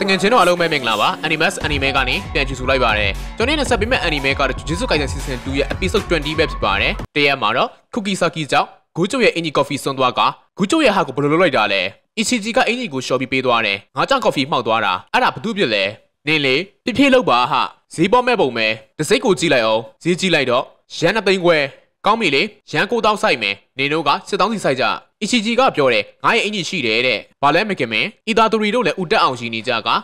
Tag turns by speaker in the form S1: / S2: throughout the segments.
S1: တငယ်ချင်းတို့အားလုံးပဲမင်္ဂလာပါ Animus Anime ကနေပြန်ကြည့်ဆိုလိုက်ပါရစေကျွန်တော်နဲ့ဆက်ပေးမဲ့ Anime ကတော့ Jujutsu Kaisen Season 2ရဲ့ Episode 20ပဲဖြစ်ပါတယ်တရက်မှာတော့ Cookie Saki ကြောင့်ဂူကျိုရဲ့အင်ဂျီကော်ဖီဆွန်းသွားကဂူကျိုရဲ့ဟာကိုဘယ်လိုလုပ်လိုက်တာလဲ ECG ကအင်ဂျီကိုရှော်ပြီးပေးသွားတယ်ငါကြောင့်ကော်ဖီမှောက်သွားတာအဲ့ဒါဘာတူဖြစ်လဲနင်းလေပြပြလောက်ပါဟာဈေးပေါ်မဲ့ပုံပဲတစိမ့်ကိုကြည့်လိုက်အောင်ဈေးကြည့်လိုက်တော့ရန်နှစ်သိန်းခွဲ ကောင်းပြီလေရန်ကိုတောင်းဆိုင်မယ်နေတို့ကစစ်တောင်းစီဆိုင်ကြအီချီဂျီကပြောတယ်ငါရဲ့အင်ဂျီရှိတယ်တဲ့ဘာလဲမကင်မင်အီသာတူရီတို့လည်းဥတက်အောင်ရှိနေကြကဟာ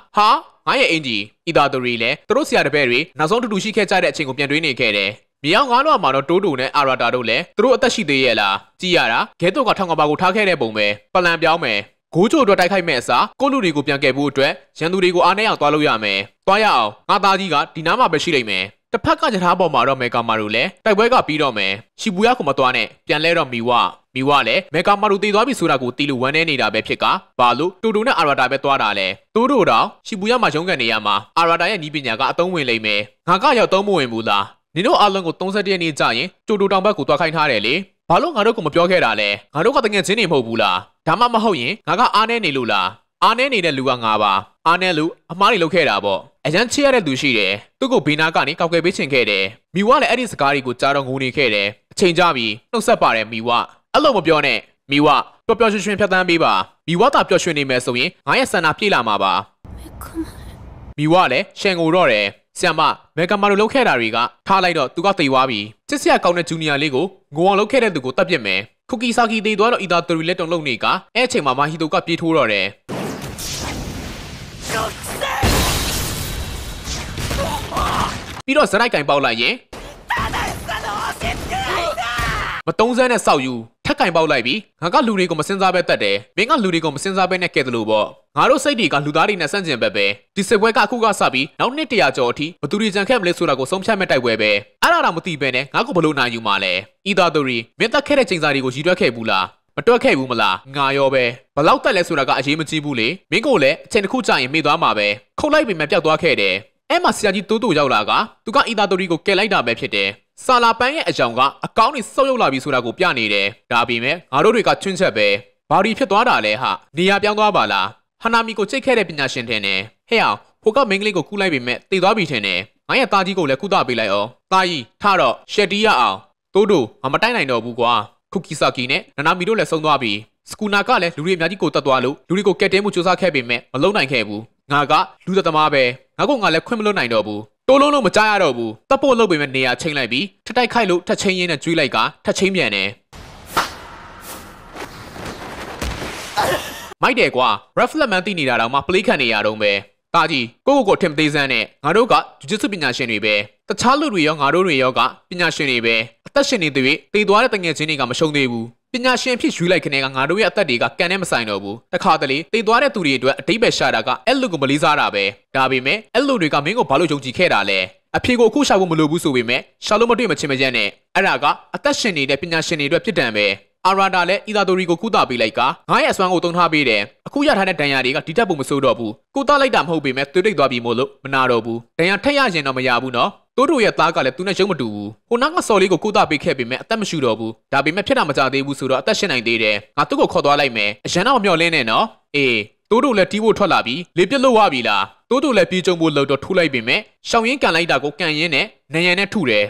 S1: ငါရဲ့အင်ဂျီအီသာတူရီလည်းသူတို့ဆရာတပည့်တွေနောက်ဆုံးတူတူရှိခဲ့ကြတဲ့အချိန်ကိုပြန်တွေးနေခဲ့တယ်မြေအောင်ငါးတော့မှာတော့တိုးတူနဲ့အာရာတာတို့လည်းသူတို့အသက်ရှိသေးရဲ့လားကြည်ရတာဂဲတုတ်ကထောင်ကပါကိုထားခဲ့တဲ့ပုံပဲပလန်ပြောင်းမယ်ဂိုးချိုအတွက်တိုက်ခိုက်မဲ့အစားကိုလူတွေကိုပြန်ကယ်ဖို့အတွက်ရန်သူတွေကိုအားနဲ့အောင်သွားလို့ရမယ်။သွားရအောင်ငါသားကြီးကဒီနားမှာပဲရှိလိမ့်မယ်။ တစ်ဖက်ကကြထားပေါ်မှာတော့မေကာမာတို့လည်းတိုက်ပွဲကပြီးတော့မယ်။ရှီဘူယာကိုမသွားနဲ့ပြန်လဲတော့မီဝမီဝလည်းမေကာမာတို့တည်သွားပြီဆိုတာကိုတီလူဝမ်းနေနေတာပဲဖြစ်ကဘာလို့တူတူနဲ့အာရာတာပဲသွားတာလဲ။တိုးတို့တော့ရှီဘူယာမှာရုံးကန်နေရမှာအာရာတာရဲ့နီးပညာကအသုံးဝင်လိမ့်မယ်။ငါကရောက်သုံးမဝင်ဘူးလား။နင်တို့အားလုံးကို31ရက်နေ့ကြာရင်တူတူတောင်ဘက်ကိုတွားခိုင်းထားတယ်လေ။ဘာလို့ငါတို့ကမပြောခဲ့တာလဲငါတို့ကတကယ်ချင်းနေမဟုတ်ဘူးလားဒါမှမဟုတ်ရင်ငါကအားနေနေလို့လားအားနေနေတဲ့လူကငါပါအားနေလူအမားတွေလုပ်ခဲ့တာပေါ့ အရန်ချစ်ရတဲ့သူရှိတယ်သူ့ကိုဘေးနာကနေကောက်ကယ်ပေးချင်ခဲ့တယ်မိဝလည်းအဲ့ဒီစကားတွေကိုကြားတော့ငိုနေခဲ့တယ်အချိန်ကြပြီနှုတ်ဆက်ပါတယ်မိဝအဲ့လိုမပြောနဲ့မိဝပျော်ပျော်ရွှင်ရွှင်ဖြတ်သန်းပေးပါမိဝသာပျော်ရွှင်နေမယ်ဆိုရင်ငါရဲ့ဆန္ဒပြည့်လာမှာပါမိဝလည်းရှန်ကိုတော့တယ်ဆီယမမေဂါမာလိုလုပ်ခဲ့တာတွေကထားလိုက်တော့သူကတေသွားပြီချစ်စရာကောင်းတဲ့ဂျူနီယာလေးကိုငိုအောင်လုပ်ခဲ့တဲ့သူကိုတတ်ပြစ်မယ်ခုကီဆာကီတေသွားတော့အီသာတူရီလက်တုံလုံနေကအဲ့အချိန်မှာမာဟီတိုကပြေးထိုးတော့တယ် ပြီးတော့ဇရိုက်ကင်ပေါက်လိုက်ရင်မတုံးစမ်းနဲ့စောက်ယူထက်ကင်ပေါက်လိုက်ပြီးငါကလူတွေကိုမစင်စားပဲတတ်တယ်မင်းကလူတွေကိုမစင်စားပဲနဲ့ကဲတယ်လို့ပေါ့ငါတို့စိတ်တွေကလူသားတွေနဲ့ဆန့်ကျင်ဘက်ပဲဒီစစ်ပွဲကအခုကစပြီးနောက်နှစ်တရာကျော်အထိဘသူတွေကြံခဲ့မလဲဆိုတာကိုဆုံးဖြတ်မဲ့တိုက်ပွဲပဲအဲ့ဒါတော့မသိပဲနဲ့ငါကဘလို့နိုင်ယူမှာလဲဤသာသူရီမင်းတက်ခဲ့တဲ့ချိန်စာတွေကိုရည်တွက်ခဲ့ဘူးလားမတွက်ခဲ့ဘူးမလားငါရောပဲဘလောက်တက်လဲဆိုတာကအရေးမကြီးဘူးလေမင်းကိုလည်းအချိန်တစ်ခုကြာရင်မေ့သွားမှာပဲခုတ်လိုက်ပြီမှပျောက်သွားခဲ့တယ် အဲ့မှာဆရာကြီးတိုးတိုးရောက်လာကသူကဤသာသူရီကိုကယ်လိုက်တာပဲဖြစ်တယ်ဆာလာပန်းရဲ့အကြောင်ကအကောင်းနေဆုပ်ယုပ်လာပြီဆိုတာကိုပြနေတယ်ဒါပေမဲ့ငါတို့တွေကချွန်းချက်ပဲဘာဒီဖြစ်သွားတာလဲဟာနေရာပြောင်းသွားပါလားဟနာမီကိုချိတ်ခဲ့တဲ့ပညာရှင်ထင်တယ်ဟဲ့အောင်ဖိုကမင်းကလေးကိုကူးလိုက်ပေမဲ့တည်သွားပြီထင်တယ်ငါရဲ့သားကြီးကိုလည်းကုသပေးလိုက်အောင်သားကြီးထတော့ရှက်တီးရအောင်တိုးတိုငါမတိုက်နိုင်တော့ဘူးကွာခုကီဆာကီနဲ့နနာမီတို့လည်းဆုံးသွားပြီစကူနာကလည်းလူတွေအများကြီးကိုတတ်သွားလို့လူတွေကိုကက်တဲမှုစူးစမ်းခဲ့ပေမဲ့မလုံနိုင်ခဲ့ဘူးငါကလူသက်သမားပဲ ငါကငါလည်းခွင့်မလွတ်နိုင်တော့ဘူးတိုးလုံးလုံးမကြားရတော့ဘူးတပ်ဖို့လုပ်ပေမဲ့နေရာချိန်လိုက်ပြီးထတိုက်ခိုက်လို့ထချင်းရင်းနဲ့ကျွေးလိုက်ကထချင်းပြန်တယ်မိုက်တယ်ကွာ reflect man သိနေတာတော့မှ play ခံနေရတော့ပဲတာကြီးကိုကိုကိုထင်သေးစမ်းနဲ့ငါတို့ကဂျူဂျစ်စုပညာရှင်တွေပဲ တခြားလူတွေရောငါတို့တွေရောကပညာရှင်တွေပဲအသက်ရှင်နေတဲ့တေသွားတဲ့တငယ်ချင်းတွေကမရှုံးသေးဘူးပညာရှင်ဖြစ်ယူလိုက်ခနဲ့ကငါတို့ရဲ့အသက်တွေကကန်နဲ့မဆိုင်တော့ဘူးတခါတလေတေသွားတဲ့သူတွေအတွက်အတိတ်ပဲရှာတာကအဲ့လူကိုမလေးစားတာပဲဒါပေမဲ့အဲ့လူတွေကမင်းကိုဘာလို့ယုံကြည်ခဲ့တာလဲအဖေကိုအခုရှာဖို့မလိုဘူးဆိုပေမဲ့ရှာလို့မတွေ့မချင်းမကျန်းနဲ့အဲ့ဒါကအသက်ရှင်နေတဲ့ပညာရှင်တွေအတွက်ဖြစ်တံပဲအာရာတာလည်းအီသာတိုရီကိုကုသပေးလိုက်ကငါရဲ့အစွမ်းကိုတုံထားပေးတယ်အခုရထားတဲ့ဒဏ်ရာတွေကဒီတက်ပုံမဆိုးတော့ဘူးကုသလိုက်တာမဟုတ်ပေမဲ့သွေးတိတ်သွားပြီမို့လို့မနာတော့ဘူးဒဏ်ရာထက်ရရင်တော့မရဘူးနော် တိုးတိုရဲ့သားကလည်းသူနဲ့ရုံမတူဘူးဟိုနောက်ကစော်လေးကိုကုသပေးခဲ့ပေမဲ့အသက်မရှူတော့ဘူးဒါပေမဲ့ဖြစ်တာမကြသေးဘူးဆိုတော့အသက်ရှင်နိုင်သေးတယ်ငါသူ့ကိုခေါ်သွားလိုက်မယ်အရန်တော့မမျော်လင့်နဲ့နော်အေးတိုးတိုလည်းတီးဖို့ထွက်လာပြီးလေပြစ်လို့ဝပြီလားတိုးတိုလည်းပြေးကြုံဖို့လောက်တော့ထိုးလိုက်ပေမဲ့ရှောင်ရင်းကန်လိုက်တာကိုကန်ရင်းနဲ့နယံနဲ့ထုတယ်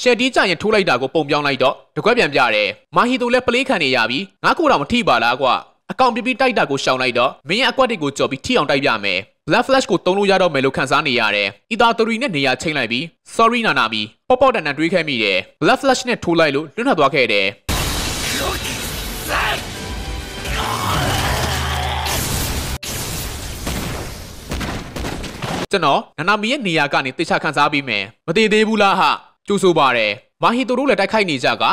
S1: ရှယ်တီးကြရင်ထိုးလိုက်တာကိုပုံပြောင်းလိုက်တော့တကွက်ပြန်ပြတယ်မာဟီတိုလည်းပလေးခံနေရပြီငါကိုတော့မထိပါလားကွာ အကောင်ပြပြတိုက်တာကိုရှောင်လိုက်တော့မင်းရဲ့အကွက်တွေကိုကြော်ပြီးထိအောင်တိုက်ပြမယ် Black Flash ကိုတုံးလို့ရတော့မယ်လို့ခန်းစားနေရတယ်။အီသာတိုရီနဲ့နေရာချိန်လိုက်ပြီး Sorry နာနာပြီးပေါ့ပေါ့တန်တန်တွေးခဲ့မိတယ်။ Black Flash နဲ့ထိုးလိုက်လို့လွတ်ထွက်သွားခဲ့တယ်။ကျွန်တော်နာနာမီရဲ့နေရာကနေတေချာခန်းစားပြီးမယ်။မတည်သေးဘူးလားဟာ။ကျိုးဆိုပါတယ်။မာဟီတိုတို့လည်းတိုက်ခိုက်နေကြက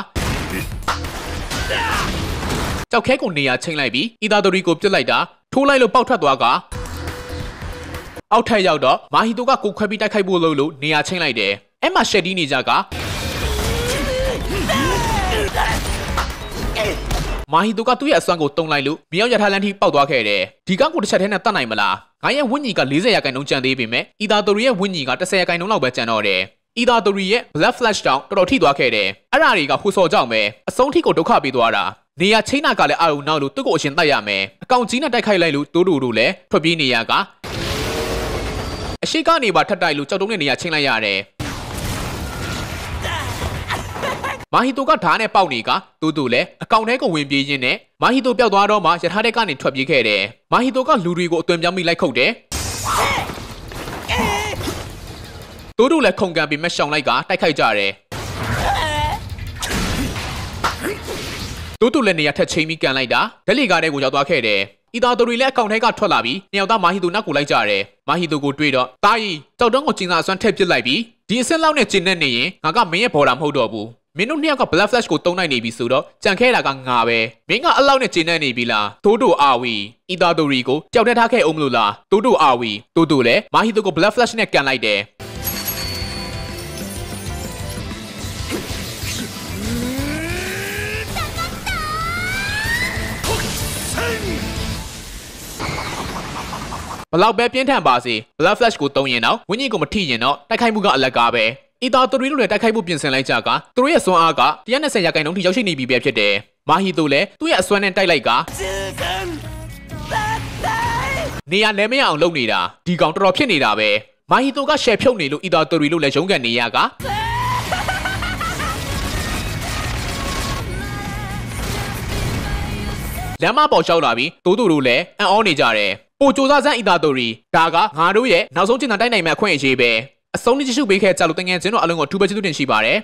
S1: ကြောက်ခဲကိုနေရာချိန်လိုက်ပြီးအီသာတိုရီကိုပြစ်လိုက်တာထိုးလိုက်လို့ပေါက်ထွက်သွားကအောက်ထက်ရောက်တော့မာဟီတိုကကိုခွဲပြီးတိုက်ခိုက်ဖို့လုပ်လို့နေရာချင်းလိုက်တယ်အဲ့မှာရှက်ဒီနေကြကမာဟီတိုကသူ့ရဲ့အစွမ်းကိုတုံလိုက်လို့မြောက်ရထားလန်ထိပောက်သွားခဲ့တယ်ဒီကောင်ကိုတစ်ချက်တည်းနဲ့တတ်နိုင်မလားငါရဲ့ဝင်းကြီးက40ရာခိုင်နှုန်းကျန်သေးပေမဲ့အီသာတိုရီရဲ့ဝင်းကြီးက10ရာခိုင်နှုန်းလောက်ပဲကျန်တော့တယ်အီသာတိုရီရဲ့ Black Flash တောင်တော်တော်ထိသွားခဲ့တယ်အဲ့ဒါတွေကဟိုစော်ကြောင့်ပဲအဆုံးထိကိုဒုက္ခပေးသွားတာ နေရချင်းနာကလည်းအာရုံနောက်လို့သူ့ကိုအရှင်တိုက်ရမယ်အကောင်ကြီးနဲ့တိုက်ခိုက်လိုက်လို့တိုးတိုတို့လည်းထွက်ပြေးနေရကအရှိကနေပါထပ်တိုက်လို့ကြောက်တုံးတဲ့နေရာချင်းလိုက်ရတယ်မာဟီတိုကဓာတ်နဲ့ပေါက်နေကတူတူလည်းအကောင်ထဲကိုဝင်ပြေးရင်းနဲ့မာဟီတိုပျောက်သွားတော့မှရထားတဲ့ကနေထွက်ပြေးခဲ့တယ်မာဟီတိုကလူတွေကိုအသွင်ပြောင်းပြီးလိုက်ခုတ်တယ်တူတူလည်းခုန်ကန်ပြီးမက်ရှောင်လိုက်ကတိုက်ခိုက်ကြတယ် တူတူလည်းနေရာထက်ချိန်ပြီးကန်လိုက်တာဒက်လီကားတဲ့ကိုရောက်သွားခဲ့တယ်။ဤသားတို့တွေလည်းအကောင့်ထဲကထွက်လာပြီးနှစ်ယောက်သားမာဟီတိုနောက်ကိုလိုက်ကြတယ်။မာဟီတိုကိုတွေ့တော့တာကြီးတောက်တုံးကိုကျင်းစာအစွမ်းထည့်ပစ်လိုက်ပြီးဒီအဆင့်လောက်နဲ့ကျင်းနေနေရင်ငါကမင်းရဲ့ဘော်လာမဟုတ်တော့ဘူး။မင်းတို့နှစ်ယောက်က Black Flash ကိုတုံးနိုင်နေပြီဆိုတော့ကြံခဲတာကငါပဲ။မင်းကအလောက်နဲ့ကျင်းနေနေပြီလား။တိုးတိုအာဝီဤသားတို့ရီကိုကြောက်တက်ထားခဲ့အောင်မလို့လား။တိုးတိုအာဝီတိုးတိုလည်းမာဟီတိုကို Black Flash နဲ့ကန်လိုက်တယ်။ ဘလောက်ပဲပြင်းထန်ပါစေ Blood Flash ကိုတုံးရင်တော့ဝင်းကြီးကိုမထိရင်တော့တိုက်ခိုက်မှုကအလက်ကားပဲအီတာတူရီတို့လည်းတိုက်ခိုက်မှုပြင်ဆင်လိုက်ကြကသူတို့ရဲ့စွမ်းအားက120ရာခိုင်နှုန်းထိရောက်ရှိနေပြီပဲဖြစ်တယ်မာဟီတိုလည်းသူ့ရဲ့အစွမ်းနဲ့တိုက်လိုက်ကနေရလဲမရအောင်လုပ်နေတာဒီကောင်တော်တော်ဖြစ်နေတာပဲမာဟီတိုကရှယ်ဖြုတ်နေလို့အီတာတူရီတို့လည်းရုန်းကန်နေရကလမ်းမပေါ်လျှောက်လာပြီးတိုးတူတို့လည်းအံ့ဩနေကြတယ် ပိုကြိုးစားစမ်းအီတာတိုရီဒါကငါတို့ရဲ့နောက်ဆုံးကျင်တာတိုက်နိုင်မဲ့အခွင့်အရေးပဲအဆုံးနဲ့ကြည့်ရှုပေးခဲ့ကြလို့တငယ်ချင်းတို့အလုံးကိုထူးပဲကျေးဇူးတင်ရှိပါတယ်